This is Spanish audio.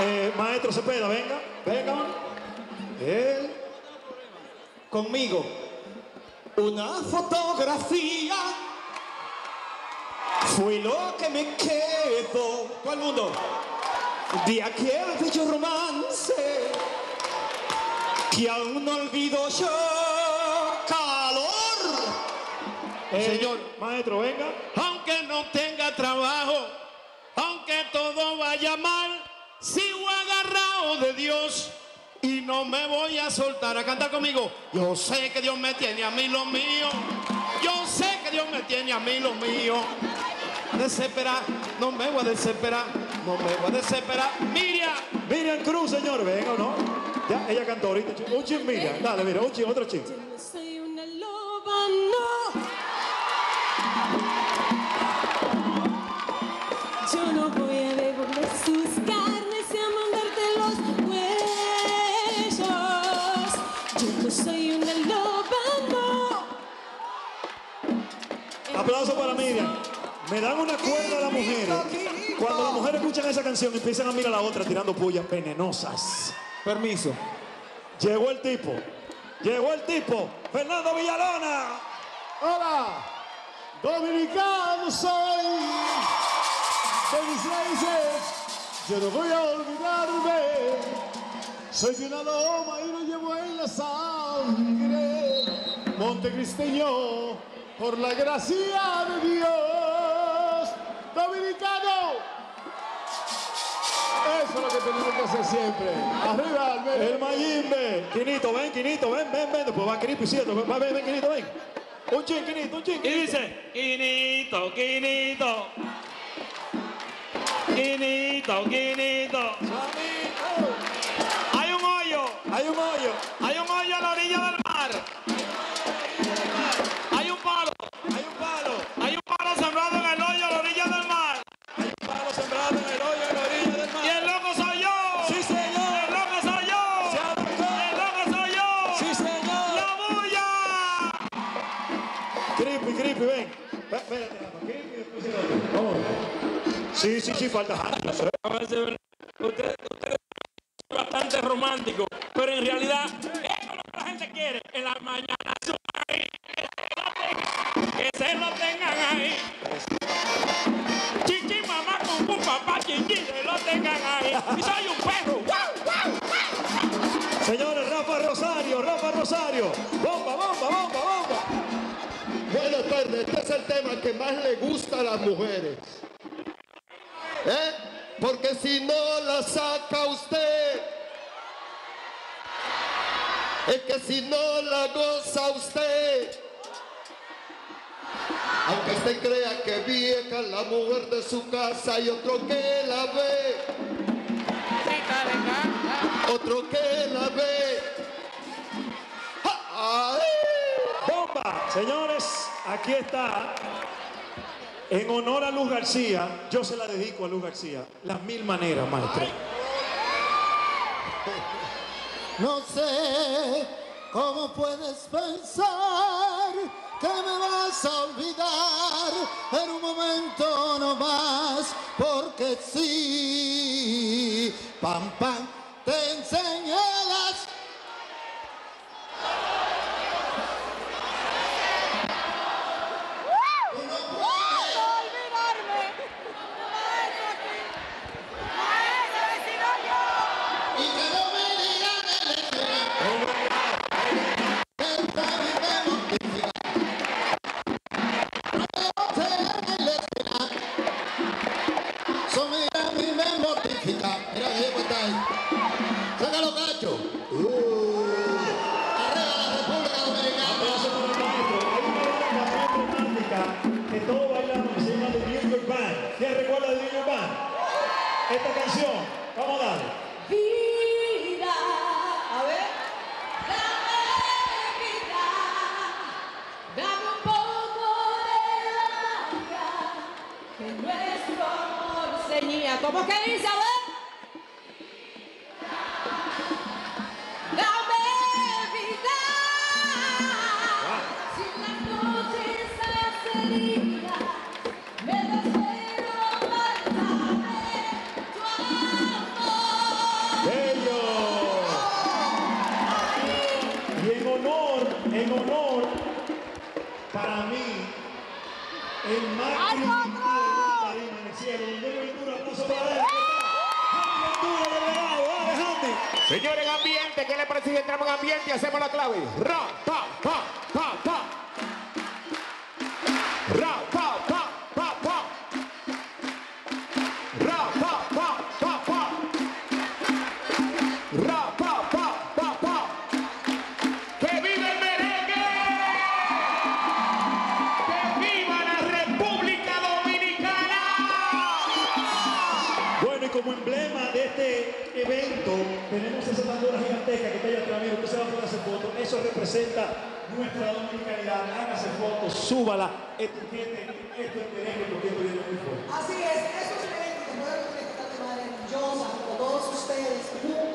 Eh, maestro Cepeda, venga, venga. Él. Conmigo. Una fotografía. Fue lo que me quedó. Todo el mundo. De aquel bello romance. Que aún no olvido yo. Calor. Señor. Maestro, venga. Aunque no tenga trabajo, de Dios y no me voy a soltar a cantar conmigo. Yo sé que Dios me tiene a mí lo mío. Yo sé que Dios me tiene a mí lo mío. Desesperar, no me voy a desesperar, no me voy a desesperar. Miriam, Miriam Cruz, señor, venga o no. Ya, ella cantó ahorita. Un chin, Miriam. Dale, mira, un chin, otro chin. Soy una loba, no. Yo no voy a devolver sus Me dan una cuerda a las mujeres. Cuando las mujeres escuchan esa canción empiezan a mirar a la otra tirando pullas venenosas. Permiso. Llegó el tipo. Llegó el tipo. Fernando Villalona. Hola, dominicano soy. De mis raíces, yo no voy a olvidarme. Soy de una loma y lo llevo en la sangre. Montecristeño, por la gracia de Dios. Dominicano. Eso es lo que tenemos que hacer siempre. Arriba, Alberto. El Mayimbe. Quinito, ven, Quinito, ven, ven, ven. Después va Cripi, cierto. Ven, ven, ven, Quinito, ven. Un chin, Quinito, un chin. y dice, Quinito, Quinito. Quinito, Quinito. Sí, sí, sí, falta Hanna. A veces usted, usted es bastante romántico, pero en realidad eso es lo que la gente quiere. En la mañana ahí, que se lo tengan ahí. Chichi mamá con un papá chichi, se lo tengan ahí. Y soy un perro. Señores, Rafa Rosario, Rafa Rosario. Bomba, bomba, bomba, bomba. Buenas tardes, este es el tema que más le gusta a las mujeres. ¿Eh? Porque si no la saca usted, es que si no la goza usted, aunque usted crea que vieja la mujer de su casa y otro que la ve, otro que la ve. ¡Ay! Bomba. Señores, aquí está. En honor a Luz García, yo se la dedico a Luz García. Las mil maneras, maestro. No sé cómo puedes pensar que me vas a olvidar en un momento no más, porque sí, pam pam, Esta canción, en honor, para mí, el más criminal de en el cielo. Denle Ventura, aplauso para él. Ventura, Handy. Señores, en ambiente, ¿qué le parece si entramos en ambiente y hacemos la clave? Ra, pa, pa, pa, tenemos esa bandera gigantesca que está allá atrás. Usted se va a poder hacer fotos. Eso representa nuestra dominicanidad. Hágase fotos, súbala, etiquete, esto es merengue porque esto viene muy fuerte. Así es, esos eventos que pueden conectar de manera maravillosa todos ustedes juntos